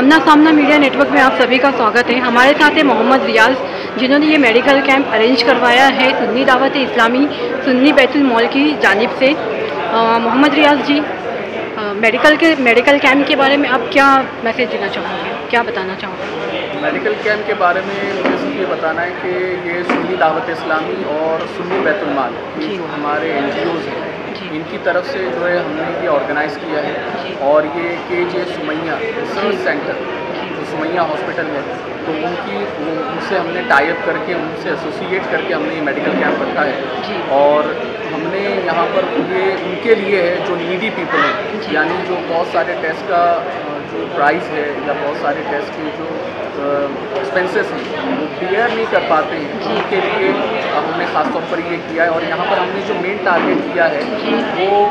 आमना सामना media network में आप सभी का स्वागत है हमारे साथ है मोहम्मद रियाज जिन्होंने ये मेडिकल कैंप अरेंज करवाया है सुन्नी दावत इस्लामी सुन्नी बैतुल मॉल की जानिब से मोहम्मद रियाज जी अ, मेडिकल के मेडिकल कैंप के बारे में आप क्या मैसेज देना चाहोगे क्या बताना चाहोगे मेडिकल कैंप के बारे में मुझे सिर्फ़ ये बताना है कि ये सुन्नी दावत इस्लामी और सुन्नी बैतुलमाल जी। हमारे एन हैं। इनकी तरफ़ से जो है हमने ये ऑर्गेनाइज़ किया है। और ये के जे। सुमैया रिसर्च सेंटर जो सुमैया हॉस्पिटल है तो उनकी उनसे हमने टाइप करके उनसे एसोसिएट करके हमने ये मेडिकल कैंप रखा है। और हमने यहाँ पर ये उनके लिए है जो नीडी पीपल हैं। यानी जो बहुत सारे टेस्ट का जो प्राइस है या बहुत सारे टेस्ट के जो एक्सपेंसेस हैं वो क्लियर नहीं कर पाते हैं। उनके लिए हमने खासतौर पर ये किया है और यहाँ पर हमने जो मेन टारगेट किया है वो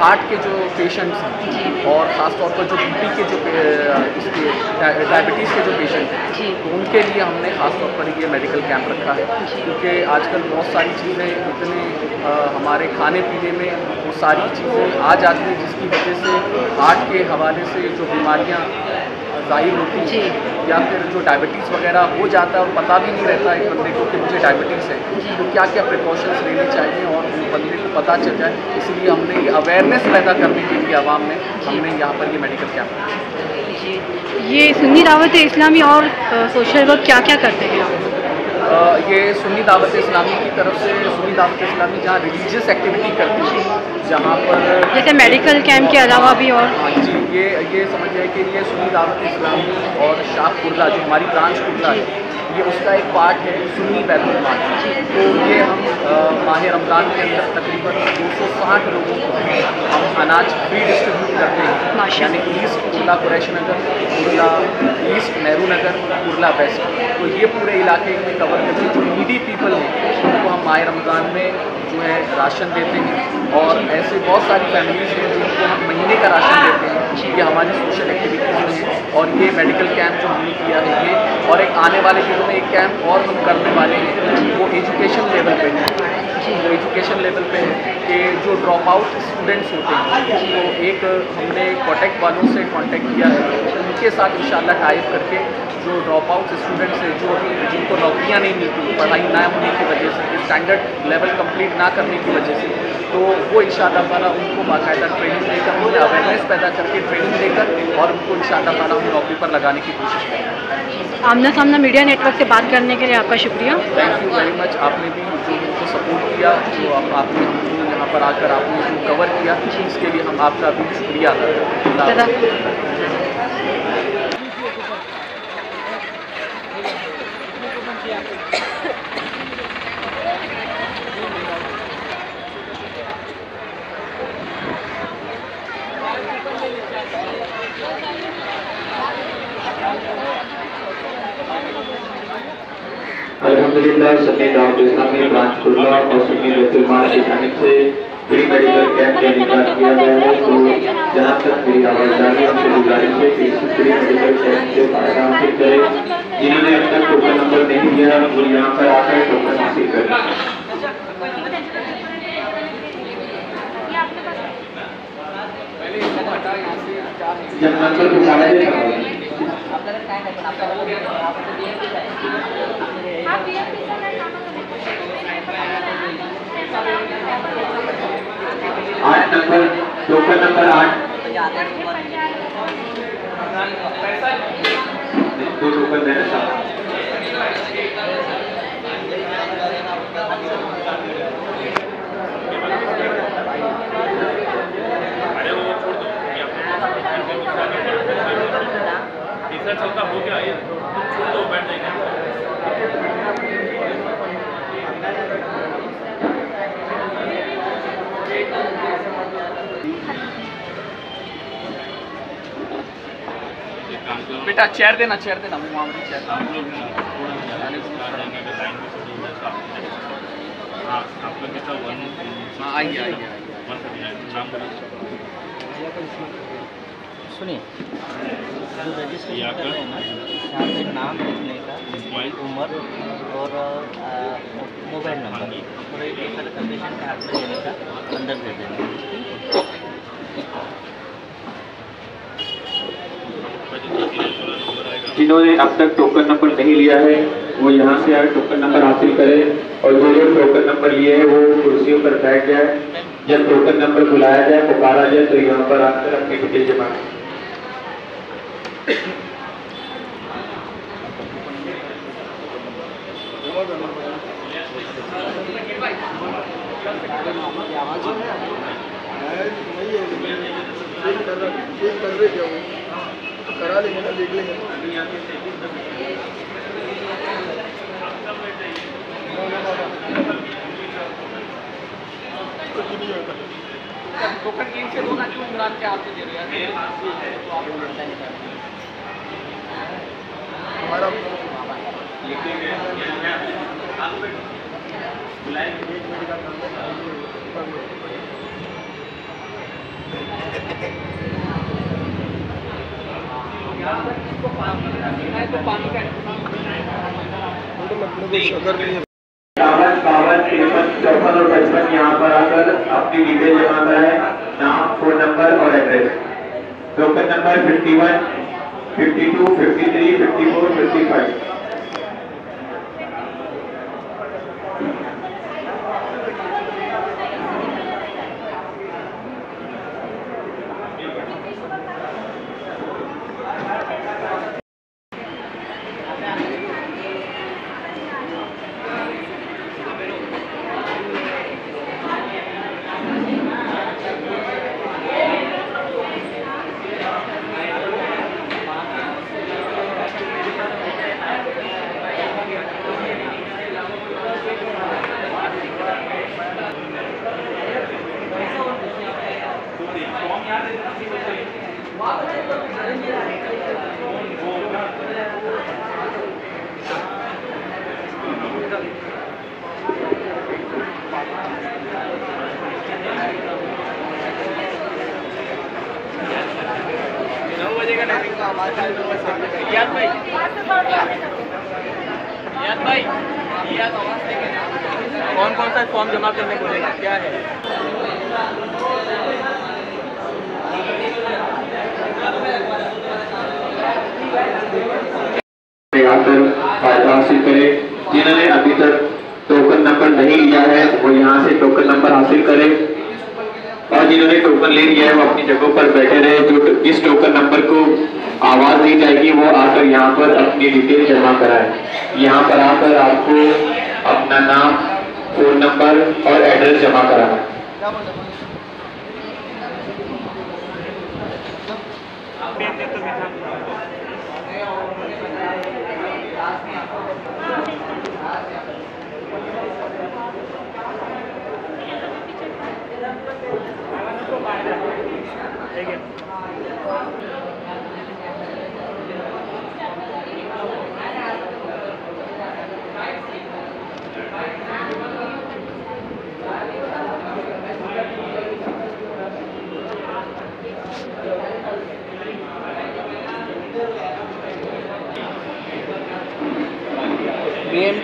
हार्ट के जो पेशेंट्स हैं और ख़ासतौर पर जो बीपी के जो इसके डायबिटीज़ के जो पेशेंट हैं तो उनके लिए हमने ख़ासतौर पर ये मेडिकल कैंप रखा है। क्योंकि आजकल बहुत सारी चीज़ें इतने हमारे खाने पीने में वो सारी चीज़ें आ जाती हैं जिसकी वजह से हार्ट के हवाले से जो बीमारियाँ ज़ाहिर होती हैं या फिर जो डायबिटीज़ वगैरह हो जाता है और पता भी नहीं रहता है एक बंदे को कि मुझे डायबिटीज़ है। तो क्या क्या प्रिकॉशंस लेने चाहिए और उस बंदे को पता चल जाए? इसलिए हमने अवेयरनेस पैदा करने के लिए आवाम में। हमने यहाँ पर ये मेडिकल कैंप ये सुन्नी दावत इस्लामी और सोशल वर्क क्या क्या करते हैं? आप ये सुन्नी दावत इस्लामी की तरफ़ से सुन्नी दावत इस्लामी जहाँ रिलीजियस एक्टिविटी करती है जहाँ पर जैसे मेडिकल कैंप के अलावा भी और। हाँ जी ये ये समझ जाए कि ये सुन्नी दावत इस्लामी और शाह कुर्ला जो हमारी ब्रांच कुर्ला है ये उसका एक पार्ट है सुन्नी बैतुलमाल तो ये हम माह रमज़ान के अंदर तकरीबन 260 लोगों को हम अनाज फ्री डिस्ट्रीब्यूट करते हैं। यानी east Kurla Quresh Nagar Kurla east Nehru Nagar Kurla west. तो ये पूरे इलाके में कवर करते हैं। जो नीडी पीपल हैं माह रमज़ान में जो है राशन देते हैं और ऐसे बहुत सारी फैमिलीज़ हैं जिनको हम महीने का राशन देते हैं ये हमारी सोशल एक्टिविटीज़ हैं और ये मेडिकल कैंप जो हमने किया है ये और एक आने वाले दिनों में एक कैंप और हम करने वाले हैं, वो एजुकेशन लेवल पे है। वो एजुकेशन लेवल पे है कि जो ड्रॉप आउट स्टूडेंट्स होते हैं तो एक हमने कॉन्टेक्ट वालों से कांटेक्ट किया है, उनके साथ इंशाल्लाह टाइप करके जो ड्रॉप आउट स्टूडेंट्स हैं जो जिनको नौकरियाँ नहीं मिलती पढ़ाई ना होने की वजह से स्टैंडर्ड लेवल कंप्लीट ना करने की वजह से तो वो इंशाल्लाह ताला उनको बाकायदा ट्रेनिंग देकर उन्हें अवेयरनेस पैदा करके ट्रेनिंग देकर और उनको इंशाल्लाह ताला हम नौकरी पर लगाने की कोशिश करेंगे। आमना सामना मीडिया नेटवर्क से बात करने के लिए आपका शुक्रिया। थैंक यू वेरी मच आपने भी जो उनको सपोर्ट किया जो आप, आपने यहाँ पर आकर आपने जो कवर किया इसके लिए हम आपका भी शुक्रिया अदा करते हैं। अल्हम्दुलिल्लाह सन्नी दावत इस्लामी ब्रांच खुला और सन्नी बैतुलमाल की जानिब से फ्री मेडिकल कैंप का इनका किया गया है। तो जहाँ तक मेरी आवाज़ जा रही है उनसे गुजारिश है कि इस फ्री मेडिकल कैंप से फ़ायदा हासिल करें। जिन्होंने अब तक टोकन नंबर नहीं दिया वो यहाँ पर आकर टोकन हासिल करें। यहाँ से क्या है आठ नंबर टोकन नंबर आठ। दो टोकन मेरे साथ तीसरा चौथा हो गया ये छोड़ दो बैठ जाएँगे एक काम करो बेटा चेयर देना चेयर देना वहाँ वाली चेयर में तो आप हाँ। हाँ आइए आइए सुनिए। जो हैं नाम लिखने का उम्र और मोबाइल नंबर। और एक पेशेंट का हाथ में देने का अंदर दे देना बजे तो जिन्होंने अब तक टोकन नंबर नहीं लिया है वो यहाँ से आए टोकन नंबर हासिल करें और जो लोग टोकन नंबर लिए हैं वो कुर्सियों पर बैठ जाए जब टोकन नंबर बुलाया जाए पुकारा जाए तो यहाँ पर आकर अपनी डिटेल जमा देख लेंगे टोकन एक से दो ना क्यों इमरान के आपसे दे रहे हैं तो आप हमारा तो पानी का अगर नहीं है इक्यावन बावन तिरपन चौपन और पचपन यहाँ पर आकर अपनी डिटेल जमा है नाम फ़ोन नंबर और address token number fifty one fifty two fifty three fifty four fifty five कौन कौन सा फॉर्म जमा करने बोलेगा क्या है जिन्होंने अभी तक टोकन नंबर नहीं लिया है वो यहाँ से टोकन नंबर हासिल करें और जिन्होंने टोकन ले लिया है, वो अपनी जगहों पर बैठे रहे, जो जिस टोकन नंबर को आवाज़ दी जाएगी, वो आकर यहाँ पर अपनी डिटेल जमा कराए। यहाँ पर आकर आपको अपना नाम फ़ोन नंबर और एड्रेस जमा कराना है बीएमडी यार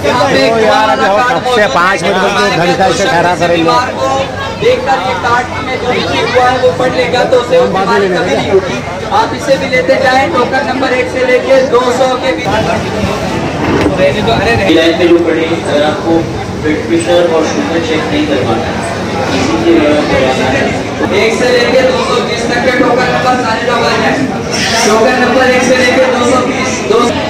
से पाँच मिनट घंटा से ठहरा करेंगे देखकर तो नहीं होगी आप इसे भी लेते जाएँ टोकन नंबर एक से लेके 200 के बीच आपको नहीं इसी एक से लेके 220 तक के टोकन नंबर सारे लोग आ जाए टोकन नंबर एक से लेके 220 दो तो बेचारे बात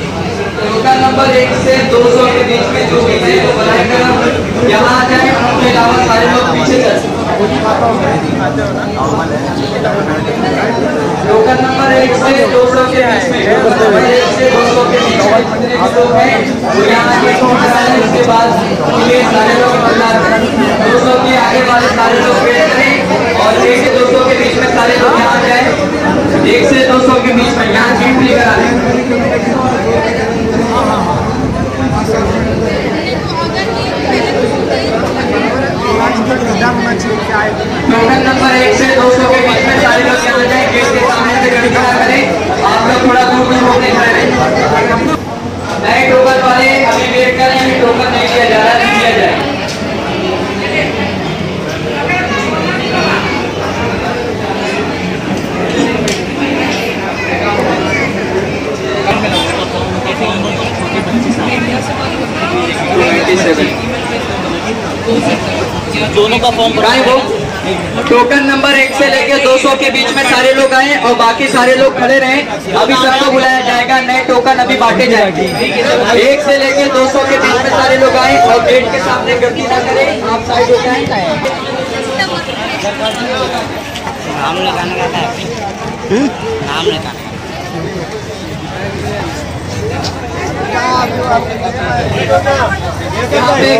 टोकन नंबर एक से 200 के बीच में जो भी है, वो बनाए कर। यहाँ आ जाए उसके अलावा सारे लोग पीछे चल। टोकन नंबर एक से 200 के बीच में एक से 200 के बीच में जितने भी लोग हैं, वो यहाँ आके पहुँच रहा है इसके बाद ये सारे लोग इंतज़ार करें 200 के आगे वाले सारे लोग वेट करें और एक से 200 के बीच में सारे लोग यहाँ आ जाए। एक से 200 के बीच में यहाँ एंट्री करा लें टोकन नंबर एक से 200 के बीच में सारे लोग यहाँ जाए गेट के सामने से गाड़ी खड़ा करें आप लोग थोड़ा दूर दूर होते खड़े रहें नए टोकन वाले अभी वेट करें अभी टोकन नहीं दिया जा रहा है दिया जाए दोनों का फॉर्म कहाँ है वो टोकन नंबर एक से लेके 200 के बीच में सारे लोग आए और बाकी सारे लोग खड़े रहे। अभी सबको बुलाया जाएगा नए टोकन अभी बांटे जाएँगे। एक से लेके 200 के बीच में सारे लोग आए और गेट के सामने गलती ना करें आप साइड हो जाए। नाम लगाने का है नाम लगाना यहाँ पे